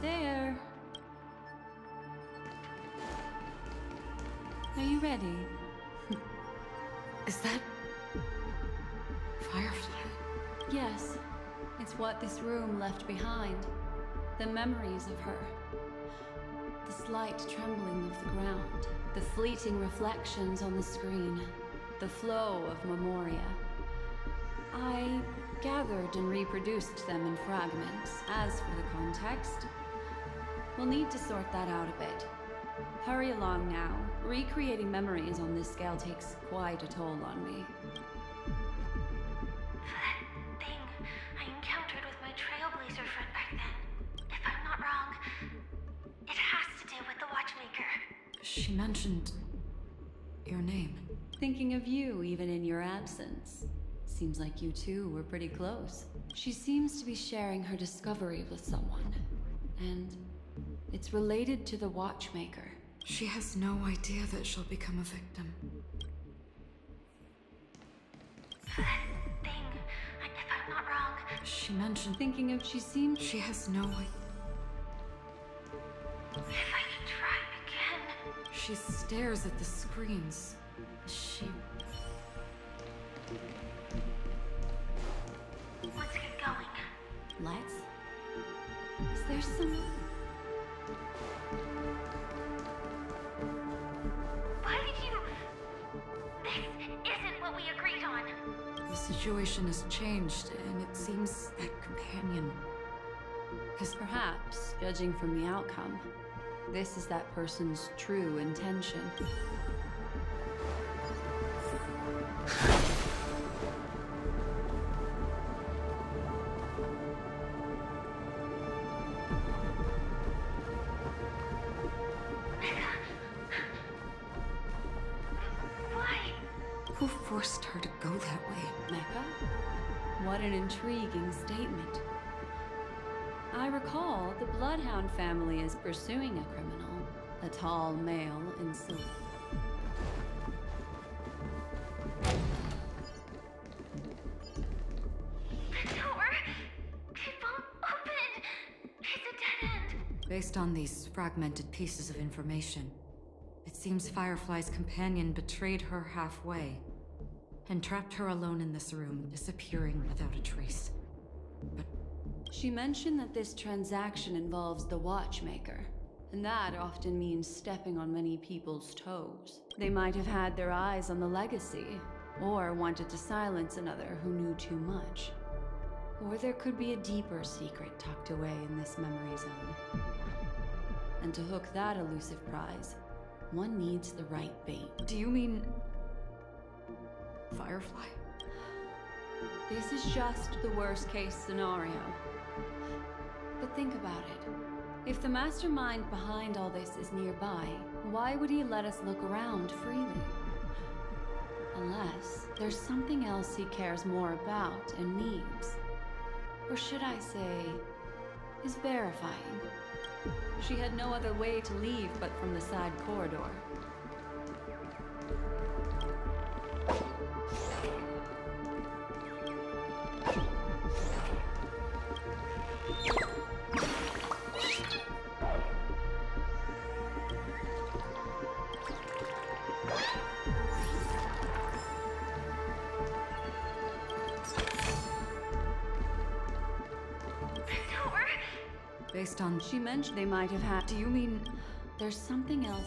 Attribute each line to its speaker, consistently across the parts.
Speaker 1: There. Are you ready?
Speaker 2: Is that... Firefly?
Speaker 1: Yes. It's what this room left behind. The memories of her. The slight trembling of the ground. The fleeting reflections on the screen. The flow of memoria. I gathered and reproduced them in fragments. As for the context, we'll need to sort that out a bit. Hurry along now. Recreating memories on this scale takes quite a toll on me.
Speaker 3: That thing I encountered with my Trailblazer friend back then. If I'm not wrong, it has to do with the Watchmaker.
Speaker 2: She mentioned... your name.
Speaker 1: Thinking of you even in your absence. Seems like you two were pretty close. She seems to be sharing her discovery with someone. And it's related to the Watchmaker.
Speaker 2: She has no idea that she'll become a victim.
Speaker 3: That thing, if I'm not wrong,
Speaker 2: She mentioned...
Speaker 1: Thinking of she seemed
Speaker 2: She has no idea.
Speaker 3: if I can try again.
Speaker 2: She stares at the screens. She...
Speaker 3: Let's get going.
Speaker 1: Let's? Is there some...
Speaker 2: situation has changed, and it seems that companion...
Speaker 1: Because perhaps, judging from the outcome, this is that person's true intention. A tall male in silk.
Speaker 3: The door! It won't open! It's a dead end!
Speaker 2: Based on these fragmented pieces of information, it seems Firefly's companion betrayed her halfway and trapped her alone in this room, disappearing without a trace. But
Speaker 1: She mentioned that this transaction involves the Watchmaker, and that often means stepping on many people's toes. They might have had their eyes on the legacy, or wanted to silence another who knew too much. Or there could be a deeper secret tucked away in this memory zone. And to hook that elusive prize, one needs the right bait.
Speaker 2: do you mean... Firefly?
Speaker 1: This is just the worst case scenario. But think about it. If the mastermind behind all this is nearby, why would he let us look around freely? Unless there's something else he cares more about and needs. Or should I say, is verifying. She had no other way to leave but from the side corridor. She mentioned they might have had.
Speaker 2: Do you mean...
Speaker 1: There's something else.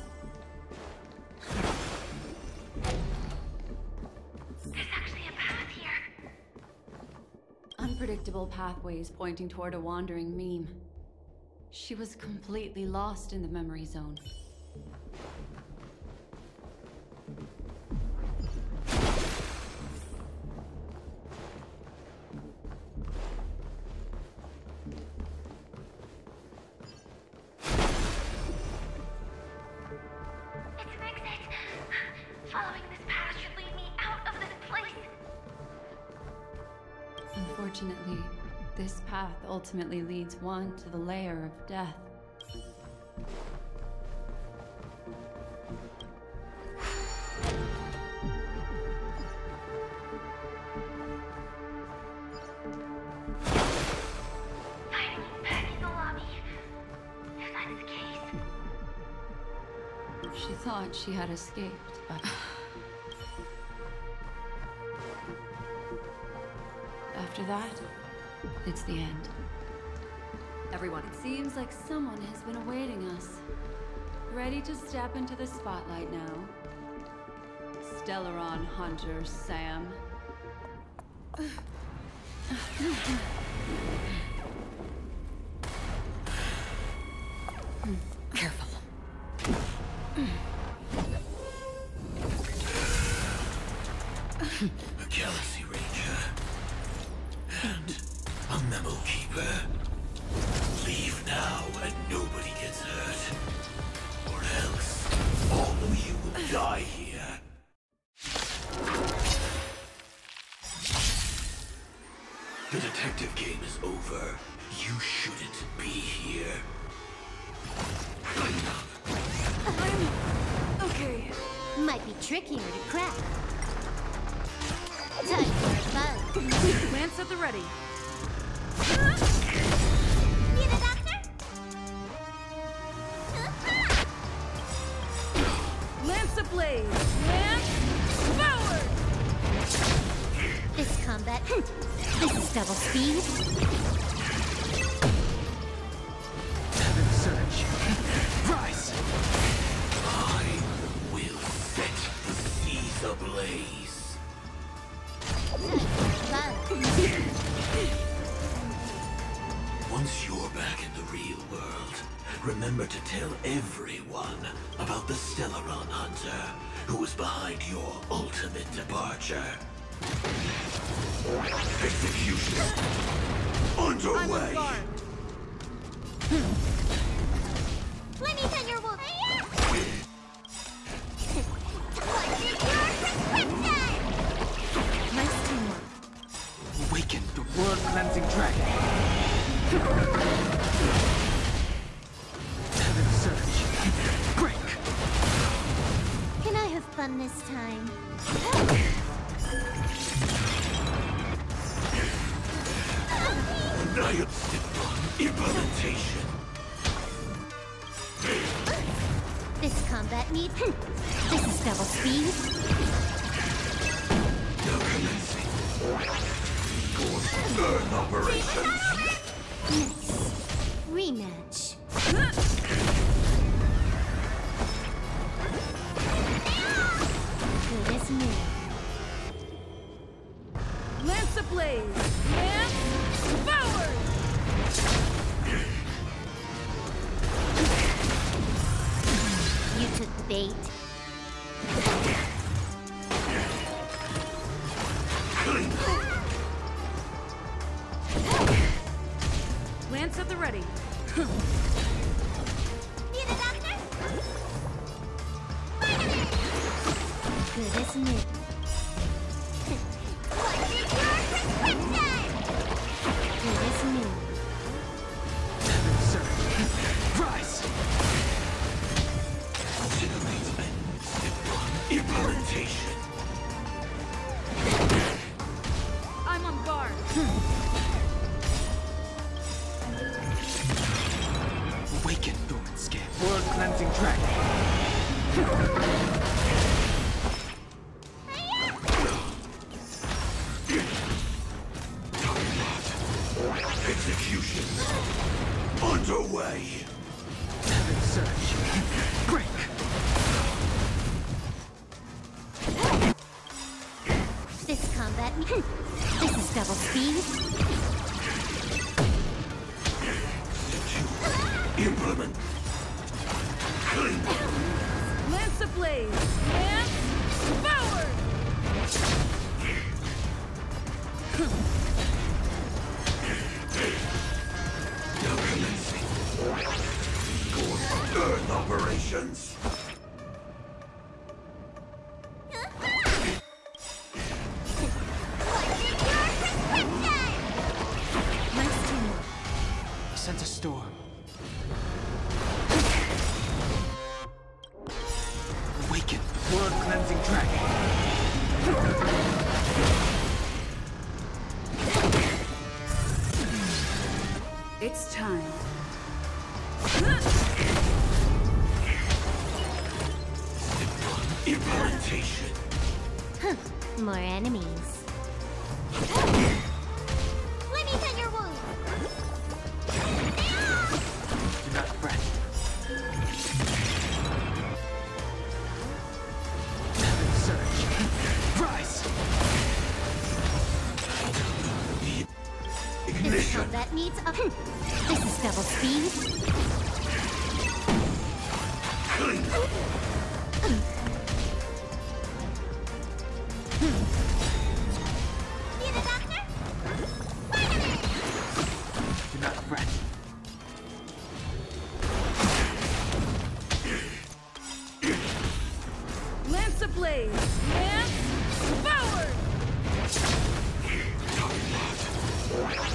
Speaker 3: There's actually a path here.
Speaker 1: Unpredictable pathways pointing toward a wandering meme. She was completely lost in the memory zone. Unfortunately, this path ultimately leads one to the layer of death. She thought she had escaped, but... it's the end.
Speaker 4: Everyone.
Speaker 1: It seems like someone has been awaiting us. Ready to step into the spotlight now. Stellaron Hunter Sam.
Speaker 5: Might be trickier to crack. Time for bug.
Speaker 4: Lance at the ready.
Speaker 5: Need a doctor?
Speaker 4: Lance ablaze. Lance forward.
Speaker 5: This combat. This is double speed.
Speaker 6: Remember to tell everyone about the Stellaron Hunter who was behind your ultimate departure. Execution underway.
Speaker 5: Let me tell your wolf. What's your prescription?
Speaker 4: Nice teamwork.
Speaker 7: Awaken the world cleansing dragon.
Speaker 5: this time?
Speaker 6: Implementation.
Speaker 5: This combat need. Hmm, this is double speed.
Speaker 6: Burn operations.
Speaker 5: Nice. Rematch.
Speaker 4: Lance ablaze. Lance forward.
Speaker 6: Now commencing. Gorn burn operations.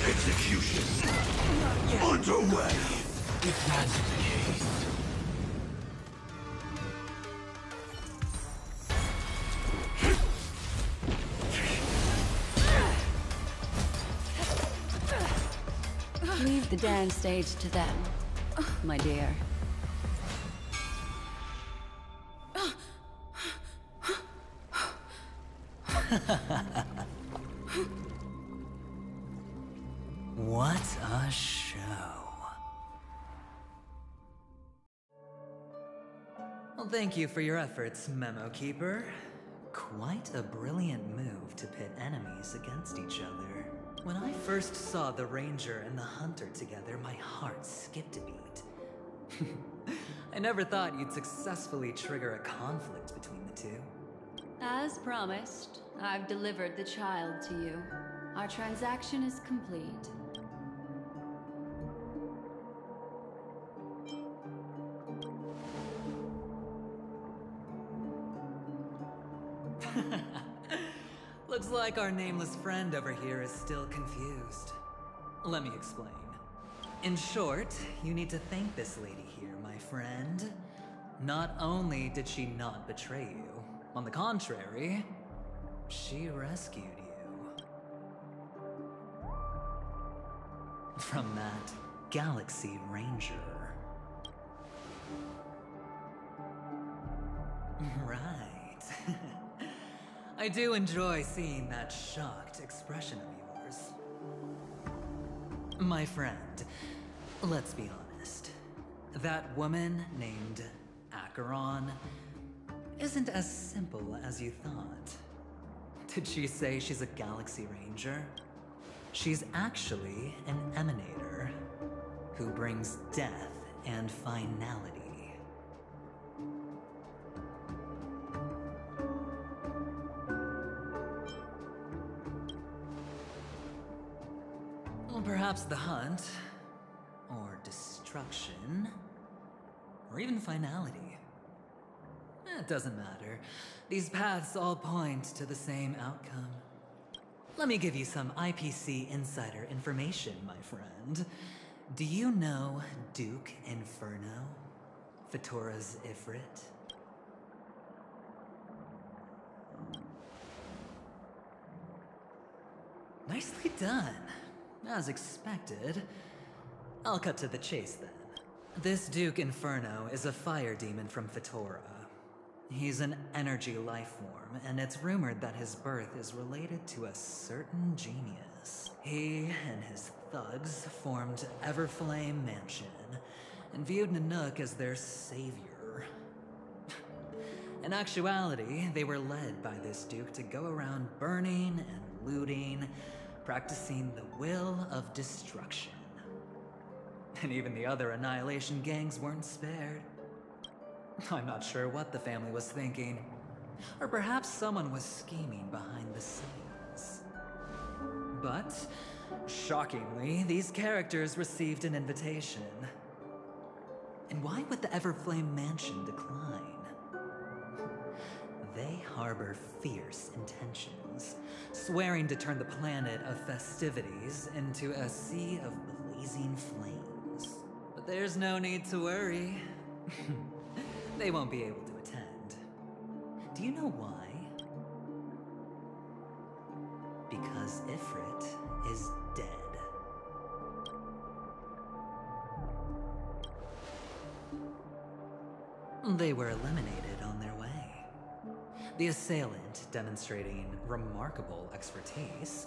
Speaker 8: Execution. If that's the case.
Speaker 1: Leave the dance stage to them, my dear.
Speaker 9: What a show. Well, thank you for your efforts, Memo Keeper. Quite a brilliant move to pit enemies against each other. When I first saw the Ranger and the Hunter together, my heart skipped a beat. I never thought you'd successfully trigger a conflict between the two.
Speaker 1: As promised, I've delivered the child to you. Our transaction is complete.
Speaker 9: Looks like our nameless friend over here is still confused. Let me explain. In short, you need to thank this lady here, my friend. Not only did she not betray you, on the contrary, she rescued you. From that Galaxy Ranger. Right. I do enjoy seeing that shocked expression of yours. My friend, let's be honest. That woman named Acheron isn't as simple as you thought. Did she say she's a Galaxy Ranger? She's actually an Emanator who brings death and finality. Well, perhaps the hunt, or destruction, or even finality. Doesn't matter. These paths all point to the same outcome. Let me give you some IPC insider information, my friend. Do you know Duke Inferno? Fatora's Ifrit? Nicely done. As expected. I'll cut to the chase then. This Duke Inferno is a fire demon from Fatora. He's an energy life form, and it's rumored that his birth is related to a certain genius. He and his thugs formed Everflame Mansion and viewed Nanook as their savior. In actuality, they were led by this Duke to go around burning and looting, practicing the will of destruction. And even the other Annihilation gangs weren't spared. I'm not sure what the family was thinking. Or perhaps someone was scheming behind the scenes. But, shockingly, these characters received an invitation. And why would the Everflame Mansion decline? They harbor fierce intentions, swearing to turn the planet of festivities into a sea of blazing flames. But there's no need to worry. they won't be able to attend. Do you know why? Because Ifrit is dead. They were eliminated on their way. The assailant, demonstrating remarkable expertise,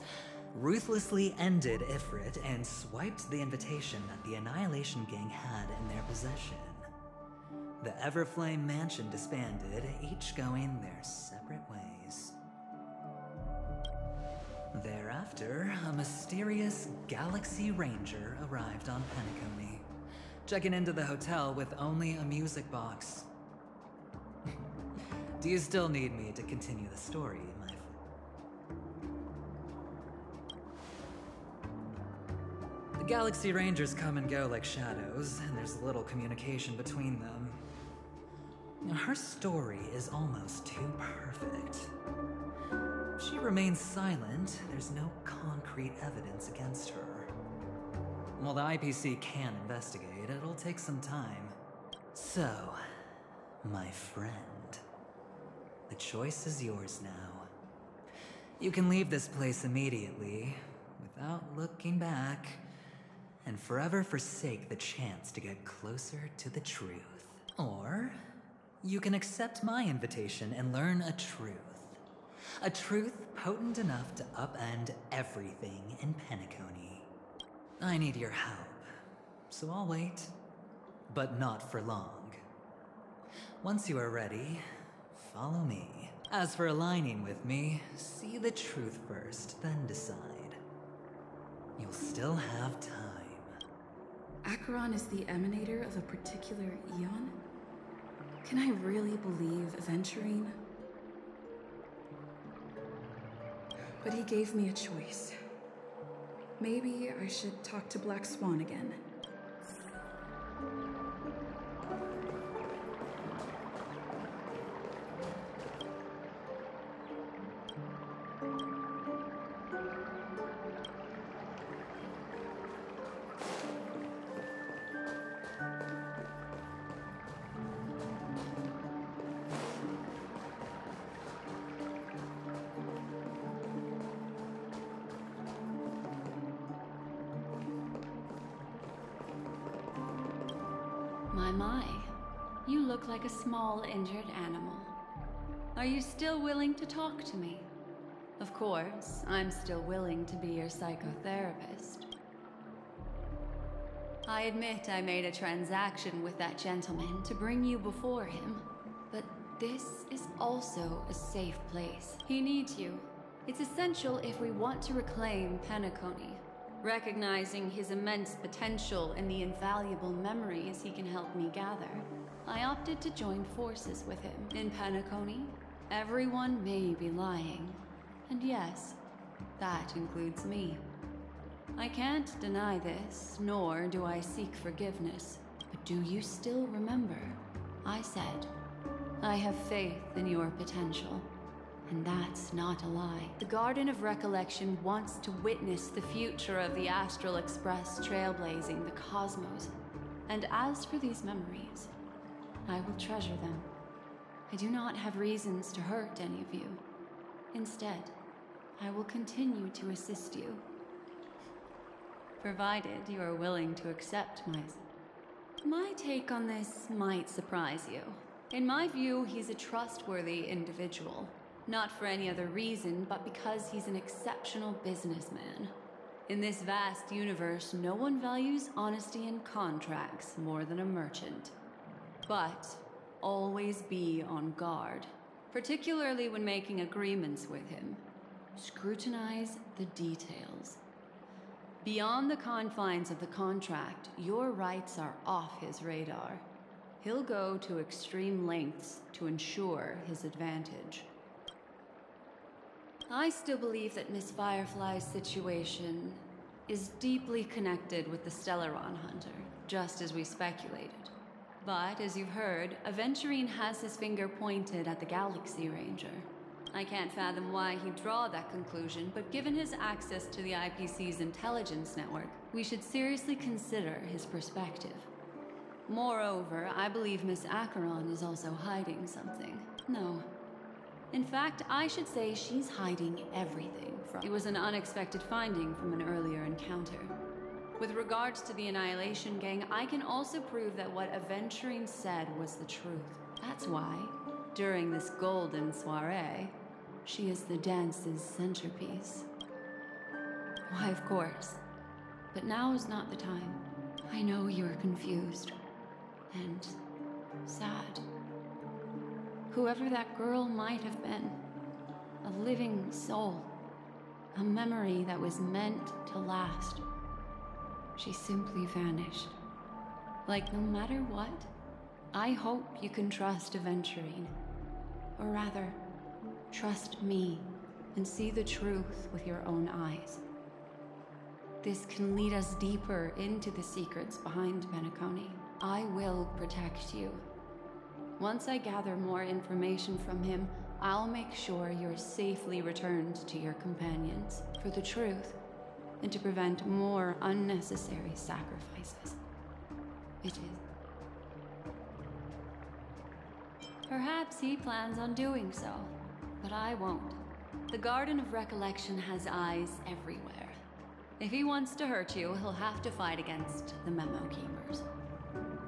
Speaker 9: ruthlessly ended Ifrit and swiped the invitation that the Annihilation Gang had in their possession. The Everflame Mansion disbanded, each going their separate ways. Thereafter, a mysterious Galaxy Ranger arrived on Penacony, checking into the hotel with only a music box. Do you still need me to continue the story, my friend? The Galaxy Rangers come and go like shadows, and there's little communication between them. Her story is almost too perfect. She remains silent. There's no concrete evidence against her. While the IPC can investigate, it'll take some time. So, my friend, the choice is yours now. You can leave this place immediately, without looking back, and forever forsake the chance to get closer to the truth. Or, you can accept my invitation and learn a truth. A truth potent enough to upend everything in Penacony. I need your help, so I'll wait. But not for long. Once you are ready, follow me. As for aligning with me, see the truth first, then decide. You'll still have time.
Speaker 10: Acheron is the emanator of a particular eon? Can I really believe Aventurine? But he gave me a choice. Maybe I should talk to Black Swan again.
Speaker 1: My, my. You look like a small injured animal. Are you still willing to talk to me? Of course, I'm still willing to be your psychotherapist. I admit I made a transaction with that gentleman to bring you before him, but this is also a safe place. He needs you. It's essential if we want to reclaim Penacony. Recognizing his immense potential and the invaluable memories he can help me gather, I opted to join forces with him. In Penacony, everyone may be lying. And yes, that includes me. I can't deny this, nor do I seek forgiveness. But do you still remember? I said, I have faith in your potential. And that's not a lie. The Garden of Recollection wants to witness the future of the Astral Express trailblazing the cosmos. And as for these memories, I will treasure them. I do not have reasons to hurt any of you. Instead, I will continue to assist you. Provided you are willing to accept my. My take on this might surprise you. In my view, he's a trustworthy individual. Not for any other reason, but because he's an exceptional businessman. In this vast universe, no one values honesty in contracts more than a merchant. But always be on guard, particularly when making agreements with him. Scrutinize the details. Beyond the confines of the contract, your rights are off his radar. He'll go to extreme lengths to ensure his advantage. I still believe that Miss Firefly's situation is deeply connected with the Stellaron Hunter, just as we speculated. But, as you've heard, Aventurine has his finger pointed at the Galaxy Ranger. I can't fathom why he'd draw that conclusion, but given his access to the IPC's intelligence network, we should seriously consider his perspective. Moreover, I believe Miss Acheron is also hiding something. No. In fact, I should say she's hiding everything from. It was an unexpected finding from an earlier encounter. With regards to the Annihilation Gang, I can also prove that what Aventurine said was the truth. That's why, During this golden soiree, she is the dance's centerpiece. Why, of course. But now is not the time. I know you're confused and sad. Whoever that girl might have been, a living soul, a memory that was meant to last. She simply vanished. Like, no matter what, I hope you can trust Aventurine. Or rather, trust me and see the truth with your own eyes. This can lead us deeper into the secrets behind Penacony. I will protect you. Once I gather more information from him, I'll make sure you're safely returned to your companions for the truth and to prevent more unnecessary sacrifices. It is. Perhaps he plans on doing so, but I won't. The Garden of Recollection has eyes everywhere. If he wants to hurt you, he'll have to fight against the Memo Keepers.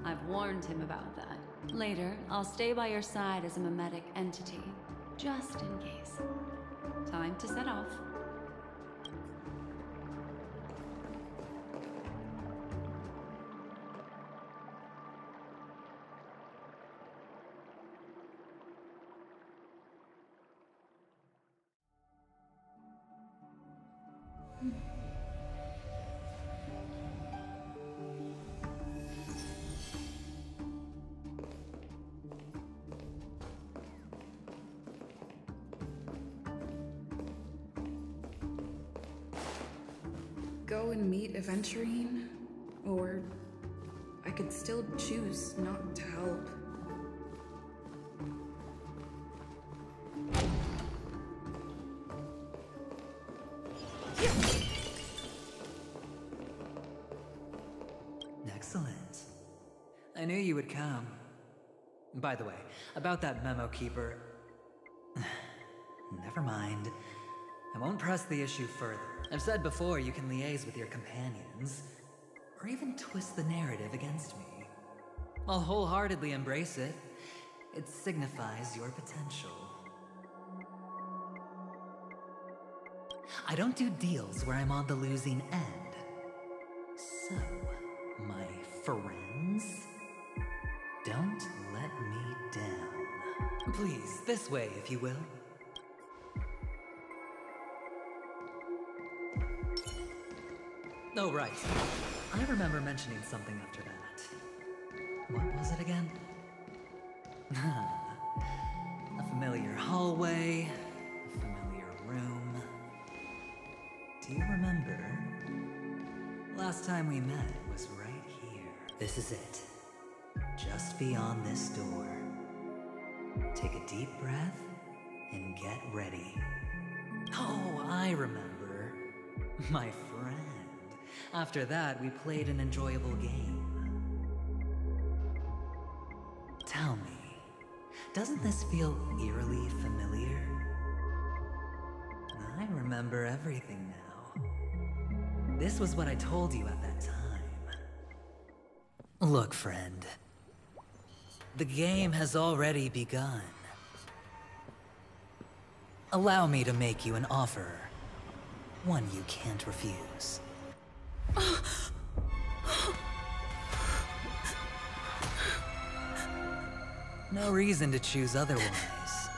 Speaker 1: I've warned him about that. Later, I'll stay by your side as a memetic entity, just in case. Time to set off.
Speaker 10: Or I could still choose not to help.
Speaker 9: Excellent. I knew you would come. By the way, about that memo keeper. Never mind. I won't press the issue further. I've said before you can liaise with your companions, or even twist the narrative against me. I'll wholeheartedly embrace it. It signifies your potential. I don't do deals where I'm on the losing end. So, my friends, don't let me down. Please, this way, if you will. Oh, right. I remember mentioning something after that. What was it again? a familiar hallway, a familiar room. Do you remember? Last time we met was right here. This is it. Just beyond this door. Take a deep breath and get ready. Oh, I remember. My friend. After that, we played an enjoyable game. Tell me, doesn't this feel eerily familiar? I remember everything now. This was what I told you at that time. Look, friend. The game has already begun. Allow me to make you an offer. One you can't refuse. No reason to choose otherwise.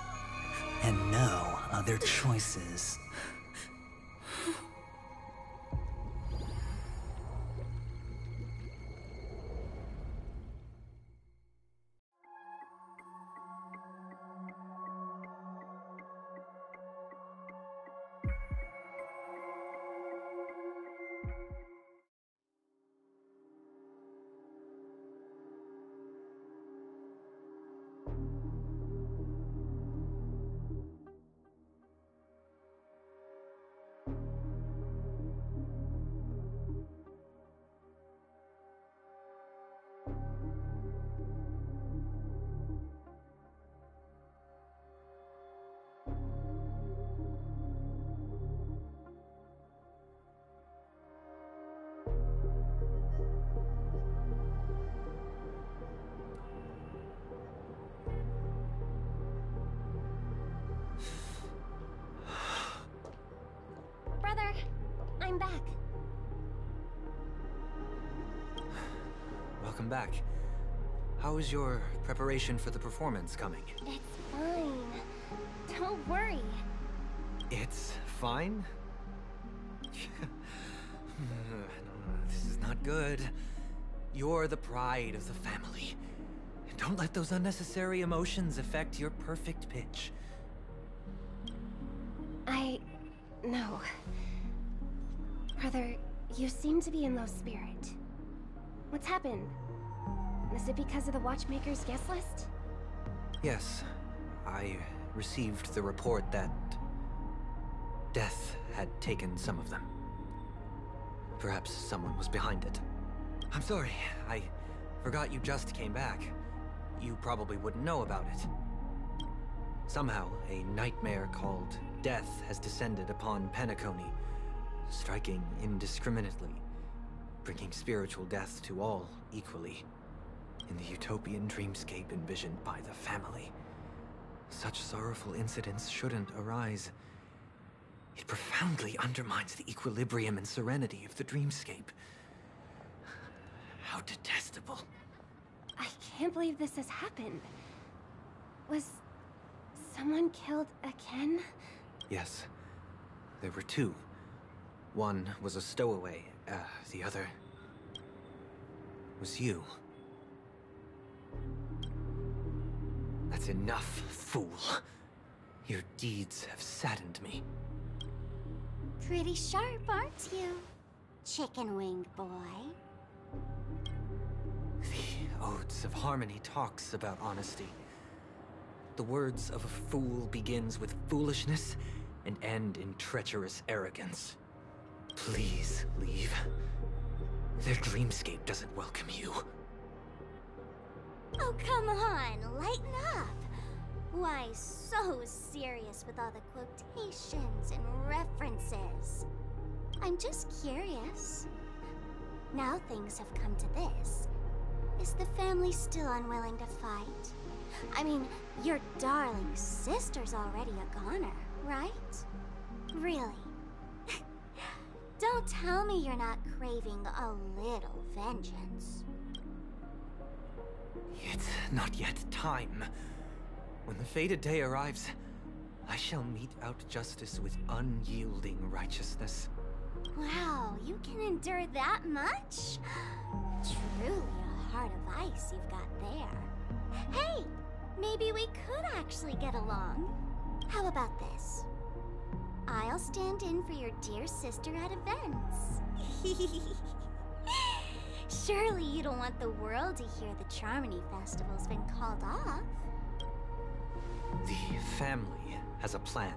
Speaker 9: And no other choices. back.
Speaker 6: Welcome back. How is your preparation for the performance coming?
Speaker 3: It's fine. Don't worry.
Speaker 6: It's fine? this is not good. You're the pride of the family. Don't let those unnecessary emotions affect your perfect pitch.
Speaker 3: You seem to be in low spirit. What's happened? Is it because of the Watchmaker's guest list?
Speaker 6: Yes, I received the report that death had taken some of them. Perhaps someone was behind it. I'm sorry, I forgot you just came back. You probably wouldn't know about it. Somehow, a nightmare called Death has descended upon Penacony, striking indiscriminately, bringing spiritual death to all equally, in the utopian dreamscape envisioned by the family. Such sorrowful incidents shouldn't arise. It profoundly undermines the equilibrium and serenity of the dreamscape. How detestable.
Speaker 3: I can't believe this has happened. Was someone killed again?
Speaker 6: Yes. There were two. One was a stowaway, uh, the other was you. That's enough, fool. Your deeds have saddened me.
Speaker 3: Pretty sharp, aren't you? Chicken winged boy.
Speaker 6: The Odes of Harmony talks about honesty. The words of a fool begins with foolishness and end in treacherous arrogance. Please leave. Their dreamscape doesn't welcome you.
Speaker 3: Oh, come on, lighten up. Why so serious with all the quotations and references? I'm just curious. Now things have come to this. Is the family still unwilling to fight? I mean, your darling sister's already a goner, right? Really? Don't tell me you're not craving a little vengeance.
Speaker 6: It's not yet time. When the fated day arrives, I shall mete out justice with unyielding righteousness.
Speaker 3: Wow, you can endure that much? Truly a heart of ice you've got there. Hey, maybe we could actually get along. How about this? I'll stand in for your dear sister at events. Surely you don't want the world to hear the Charmony Festival's been called off.
Speaker 6: The family has a plan.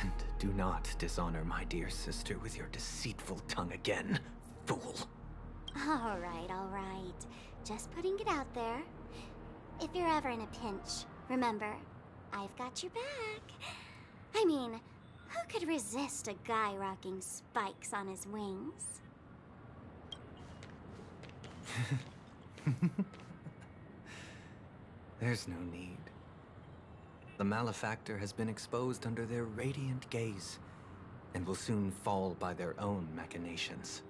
Speaker 6: And do not dishonor my dear sister with your deceitful tongue again, fool.
Speaker 3: All right, all right. Just putting it out there. If you're ever in a pinch, remember, I've got your back. I mean, who could resist a guy rocking spikes on his wings?
Speaker 6: There's no need. The malefactor has been exposed under their radiant gaze, and will soon fall by their own machinations.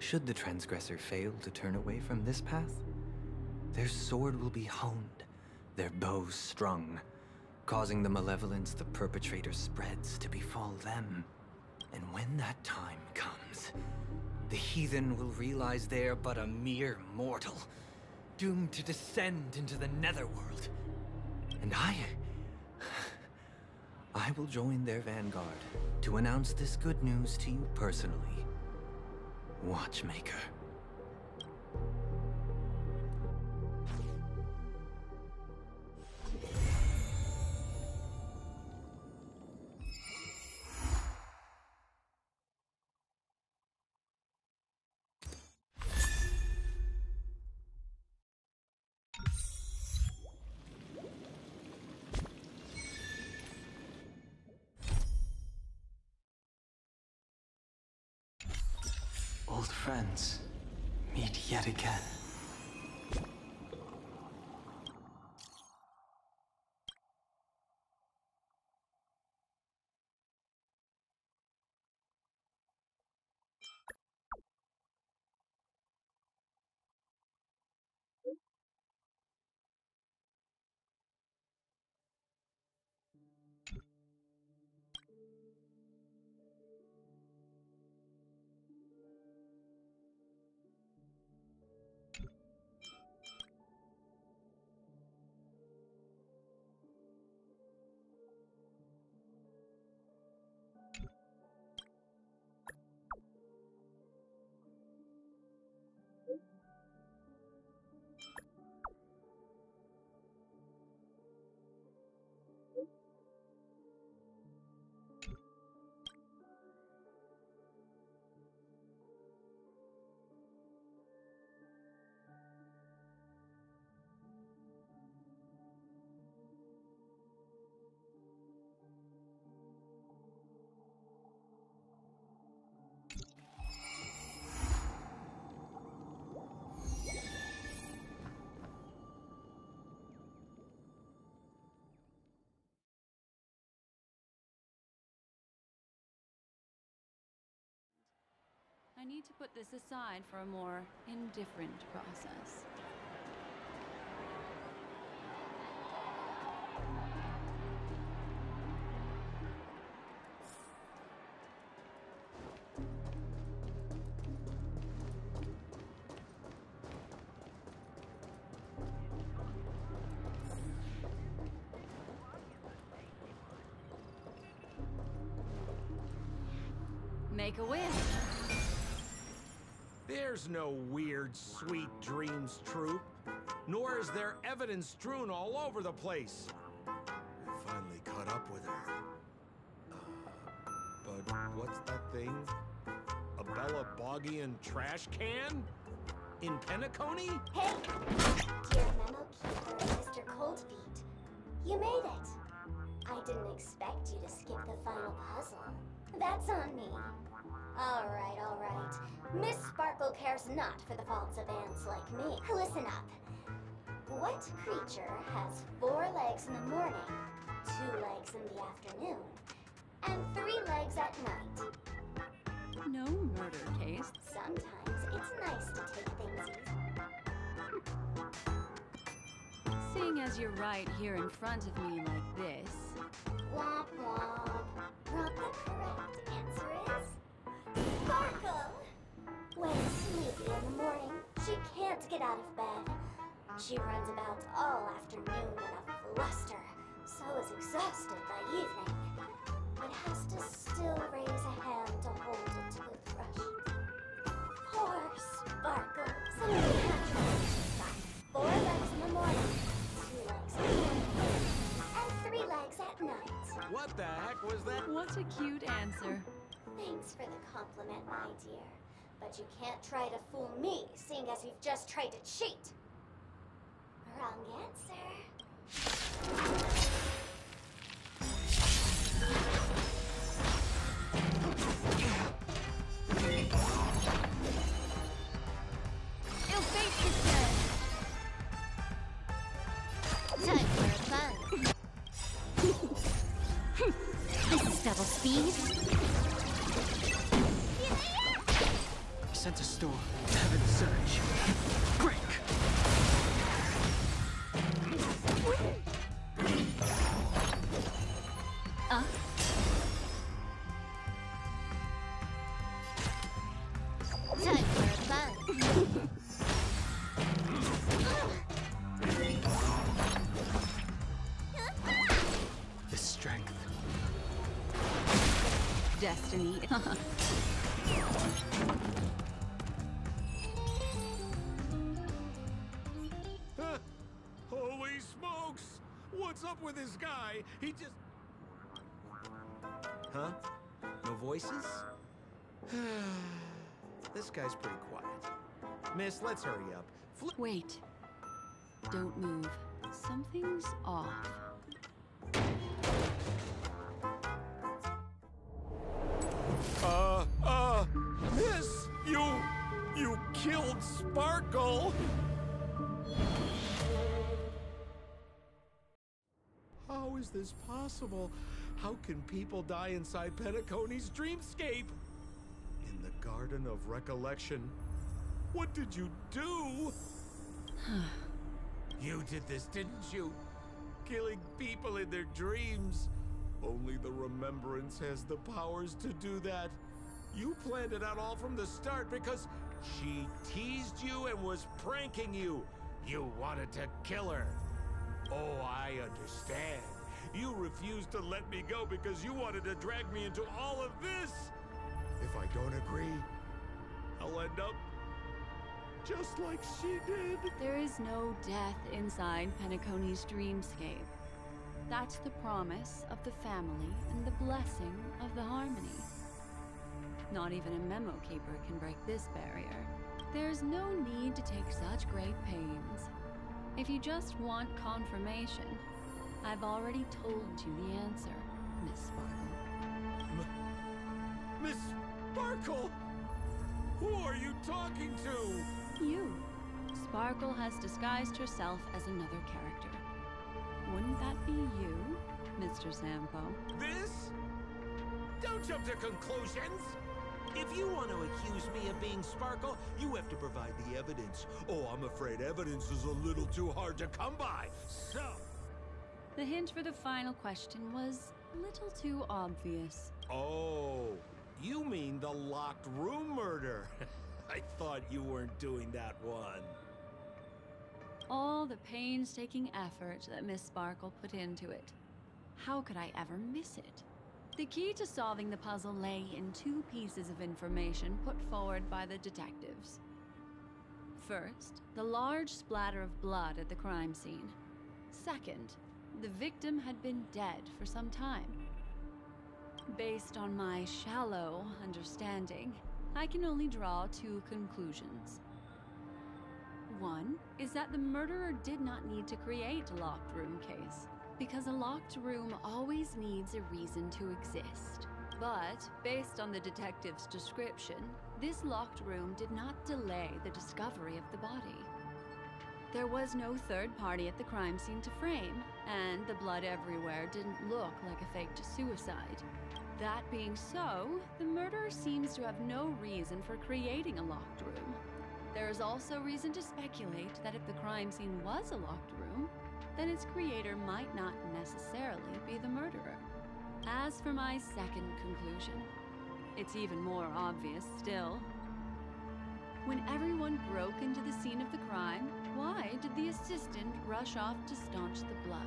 Speaker 6: Should the transgressor fail to turn away from this path, their sword will be honed, their bow strung, causing the malevolence the perpetrator spreads to befall them. And when that time comes, the heathen will realize they're but a mere mortal, doomed to descend into the netherworld. And I... I will join their vanguard to announce this good news to you personally. Watchmaker.
Speaker 7: Old friends meet yet again.
Speaker 1: Need to put this aside for a more indifferent process. Make a wish.
Speaker 11: There's no weird, sweet dreams troop. Nor is there evidence strewn all over the place. We finally caught up with her. Uh, but what's that thing? A Bella Boggian trash can? In Penacony?
Speaker 3: Hey, dear Memo Keeper, Mr. Coldfeet. You made it. I didn't expect you to skip the final puzzle. That's on me. All right, all right. Miss Sparkle cares not for the faults of ants like me. Listen up. What creature has four legs in the morning, two legs in the afternoon, and three legs at night?
Speaker 1: No murder case.
Speaker 3: Sometimes it's nice to take things easy.
Speaker 1: Seeing as you're right here in front of me like this,
Speaker 3: Womp womp. What the When sleepy in the morning, she can't get out of bed. She runs about all afternoon in a fluster, so is exhausted by evening, but has to still raise a hand to hold a toothbrush. Poor Sparkle. Somebody had She's got four legs in the morning, two legs in the afternoon, and three legs at night.
Speaker 11: What the heck was that?
Speaker 1: what a cute answer.
Speaker 3: Thanks for the compliment, my dear. But you can't try to fool me, seeing as you've just tried to cheat. Wrong answer.
Speaker 1: Ill fate
Speaker 11: Holy smokes! What's up with this guy? He just. Huh? No voices? this guy's pretty quiet. Miss, let's hurry up. Fl-
Speaker 1: Wait. Don't move. Something's off.
Speaker 11: Uh, uh, Miss, you, you killed Sparkle. How is this possible? How can people die inside Penacony's dreamscape? In the Garden of Recollection. What did you do? you did this, didn't you? Killing people in their dreams. Only the Remembrance has the powers to do that. You planned it out all from the start because she teased you and was pranking you. You wanted to kill her. Oh, I understand. You refused to let me go because you wanted to drag me into all of this. If I don't agree, I'll end up just like she did.
Speaker 1: There is no death inside Penacony's dreamscape. That's the promise of the family and the blessing of the harmony. Not even a memo keeper can break this barrier. There's no need to take such great pains. If you just want confirmation, I've already told you the answer, Miss Sparkle.
Speaker 11: Miss Sparkle! Who are you talking to?
Speaker 1: You. Sparkle has disguised herself as another character. Wouldn't that be you, Mr. Sampo?
Speaker 11: This? Don't jump to conclusions! If you want to accuse me of being Sparkle, you have to provide the evidence. Oh, I'm afraid evidence is a little too hard to come by. So,
Speaker 1: The hint for the final question was a little too obvious.
Speaker 11: oh, you mean the locked room murder? I thought you weren't doing that one.
Speaker 1: All the painstaking effort that Miss Sparkle put into it. How could I ever miss it? The key to solving the puzzle lay in two pieces of information put forward by the detectives. First, the large splatter of blood at the crime scene. Second, the victim had been dead for some time. Based on my shallow understanding, I can only draw two conclusions. One is that the murderer did not need to create a locked room case, because a locked room always needs a reason to exist. But, based on the detective's description, this locked room did not delay the discovery of the body. There was no third party at the crime scene to frame, and the blood everywhere didn't look like a faked suicide. That being so, the murderer seems to have no reason for creating a locked room. There is also reason to speculate that if the crime scene was a locked room, then its creator might not necessarily be the murderer. As for my second conclusion, it's even more obvious still. When everyone broke into the scene of the crime, why did the assistant rush off to staunch the blood?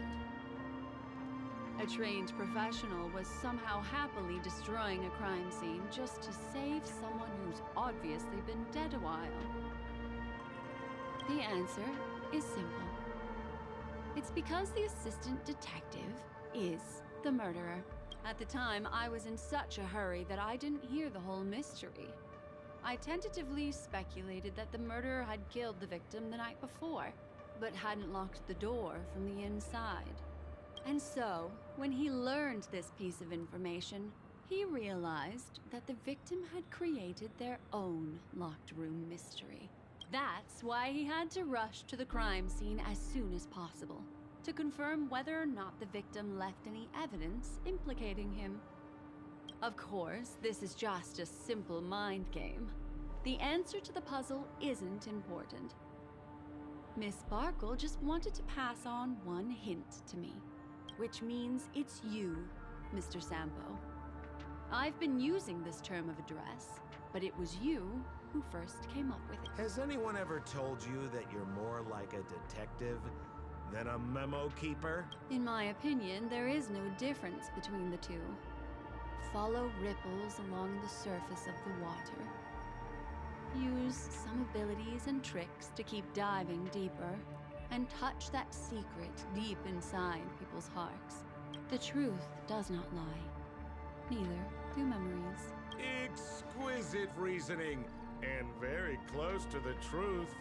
Speaker 1: A trained professional was somehow happily destroying a crime scene just to save someone who's obviously been dead a while. The answer is simple. It's because the assistant detective is the murderer. At the time, I was in such a hurry that I didn't hear the whole mystery. I tentatively speculated that the murderer had killed the victim the night before, but hadn't locked the door from the inside. And so, when he learned this piece of information, he realized that the victim had created their own locked room mystery. That's why he had to rush to the crime scene as soon as possible, to confirm whether or not the victim left any evidence implicating him. Of course, this is just a simple mind game. The answer to the puzzle isn't important. Miss Sparkle just wanted to pass on one hint to me, which means it's you, Mr. Sampo. I've been using this term of address, but it was you who first came up with it.
Speaker 11: Has anyone ever told you that you're more like a detective than a memo keeper?
Speaker 1: In my opinion, there is no difference between the two. Follow ripples along the surface of the water. Use some abilities and tricks to keep diving deeper, and touch that secret deep inside people's hearts. The truth does not lie. Neither do memories.
Speaker 11: Exquisite reasoning, and very close to the truth.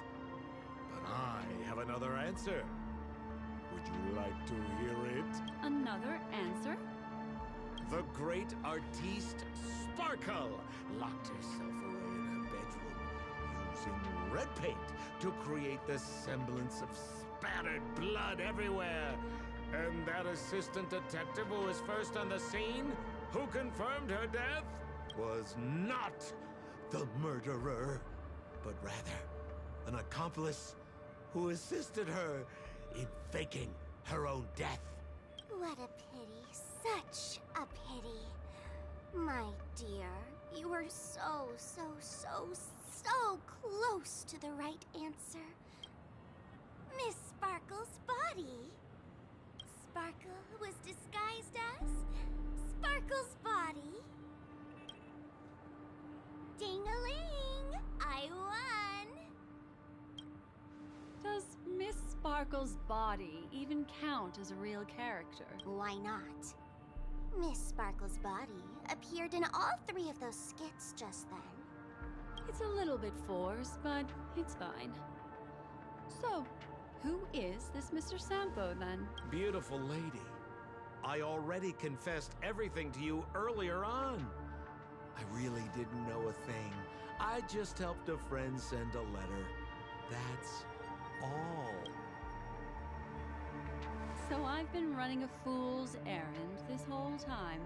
Speaker 11: But I have another answer. Would you like to hear it?
Speaker 1: Another answer?
Speaker 11: The great artiste Sparkle locked herself away in her bedroom using red paint to create the semblance of spattered blood everywhere. And that assistant detective who was first on the scene, who confirmed her death, was not the murderer, but rather an accomplice who assisted her in faking her own death.
Speaker 3: What a pity. Such a pity. My dear, you were so, so, so, so close to the right answer. Miss Sparkle's body. Sparkle was disguised as Sparkle's body. Ding-a-ling! I won!
Speaker 1: Does Miss Sparkle's body even count as a real character?
Speaker 3: Why not? Miss Sparkle's body appeared in all three of those skits just then.
Speaker 1: It's a little bit forced, but it's fine. So, who is this Mr. Sampo then?
Speaker 11: Beautiful lady. I already confessed everything to you earlier on. I really didn't know a thing. I just helped a friend send a letter. That's all.
Speaker 1: So I've been running a fool's errand this whole time.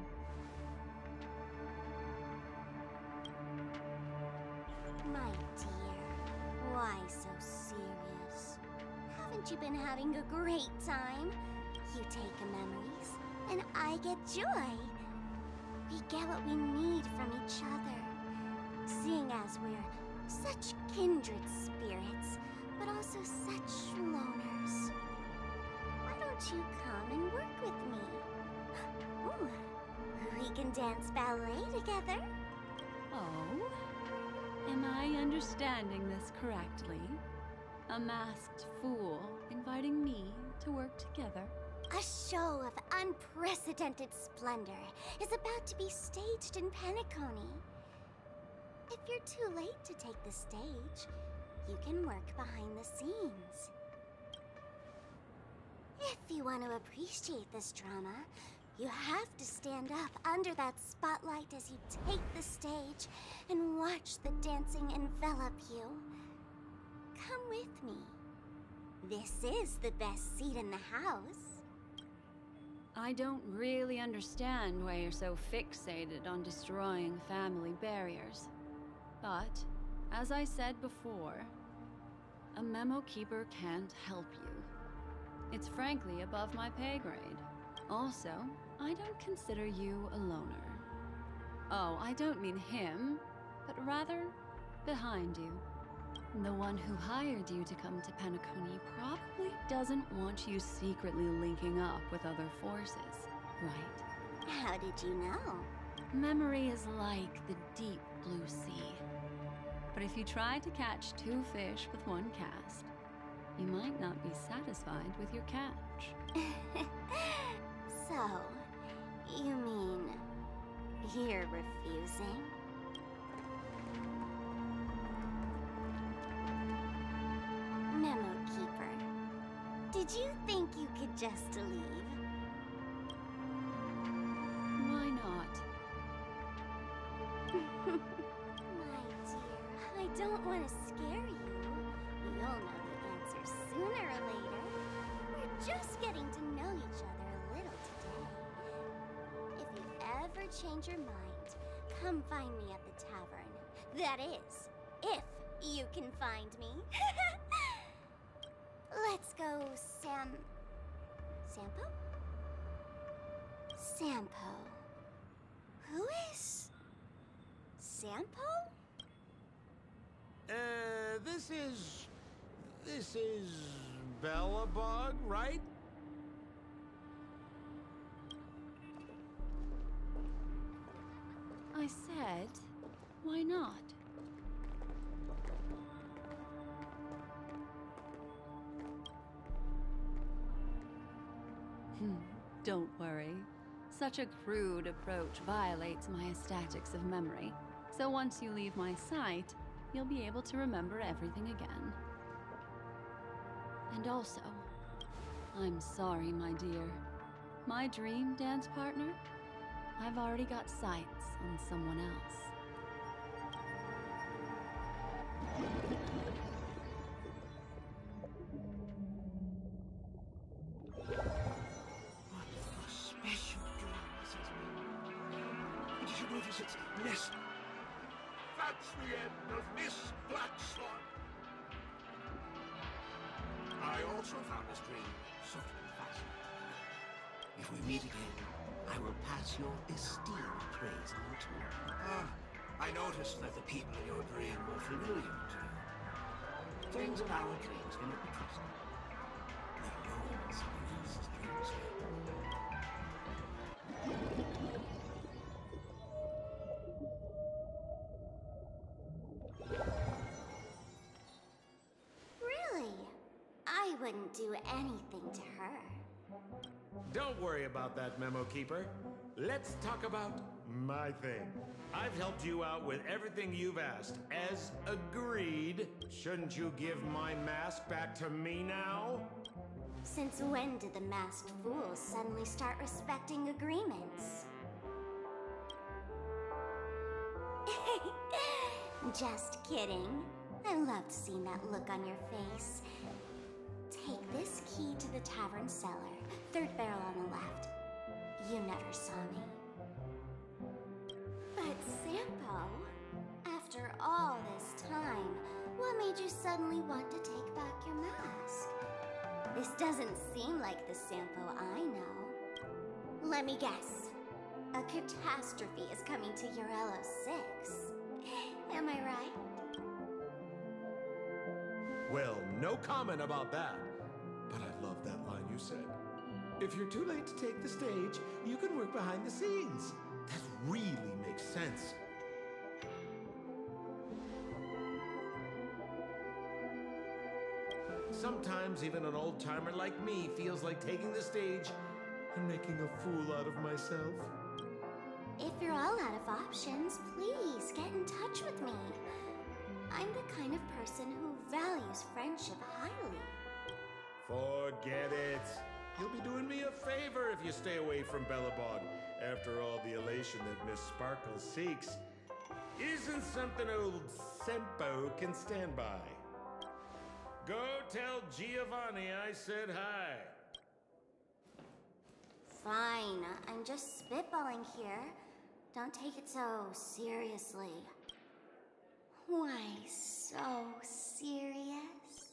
Speaker 1: My dear, why so serious?
Speaker 3: Haven't you been having a great time? You take memories, and I get joy. We get what we need from each other. Seeing as we're such kindred spirits, but also such loners. Why don't you come and work with me? Ooh, we can dance ballet together.
Speaker 1: Oh? Am I understanding this correctly? A masked fool inviting me to work together?
Speaker 3: A show of unprecedented splendor is about to be staged in Penacony. If you're too late to take the stage, you can work behind the scenes. If you want to appreciate this drama, you have to stand up under that spotlight as you take the stage and watch the dancing envelop you. Come with me. This is the best seat in the house.
Speaker 1: I don't really understand why you're so fixated on destroying family barriers. But, as I said before, a memo keeper can't help you. It's frankly above my pay grade. Also, I don't consider you a loner. Oh, I don't mean him, but rather behind you. The one who hired you to come to Penacony probably doesn't want you secretly linking up with other forces, right?
Speaker 3: How did you know?
Speaker 1: Memory is like the deep blue sea. But if you try to catch two fish with one cast, you might not be satisfied with your catch.
Speaker 3: so, you mean you're refusing? Memo Keeper, did you think you could just leave?
Speaker 1: Why not?
Speaker 3: My dear, I don't want to scare you. You'll know the answer sooner or later. We're just getting to know each other a little today. If you ever change your mind, come find me at the tavern. That is, if you can find me. Let's go, Sam. Sampo? Sampo. Who is. Sampo?
Speaker 11: Uh, this is. This is. Belobog, right?
Speaker 1: I said, why not? Hmm, don't worry. Such a crude approach violates my statics of memory. So once you leave my sight, you'll be able to remember everything again. And also, I'm sorry, my dear. My dream dance partner? I've already got sights on someone else.
Speaker 8: Noticed that the people in your dream were familiar to you. Things in our dreams cannot be trusted. Alone someone else's dreams.
Speaker 3: Really? I wouldn't do anything to her.
Speaker 11: Don't worry about that, Memo Keeper. Let's talk about my thing. I've helped you out with everything you've asked. As agreed, shouldn't you give my mask back to me now?
Speaker 3: Since when did the masked fools suddenly start respecting agreements? Just kidding. I loved seeing that look on your face. Take this key to the tavern cellar, third barrel on the left. You never saw me. But Sampo, after all this time, what made you suddenly want to take back your mask? This doesn't seem like the Sampo I know. Let me guess. A catastrophe is coming to Jarilo 6. Am I right?
Speaker 11: Well, no comment about that. But I love that line you said. If you're too late to take the stage, you can work behind the scenes. That really makes sense. Sometimes even an old timer like me feels like taking the stage and making a fool out of myself.
Speaker 3: If you're all out of options, please get in touch with me. I'm the kind of person who values friendship highly.
Speaker 11: Forget it. You'll be doing me a favor if you stay away from Belobog after all the elation that Miss Sparkle seeks isn't something old Sampo can stand by. Go tell Giovanni I said hi.
Speaker 3: Fine, I'm just spitballing here. Don't take it so seriously. Why so serious?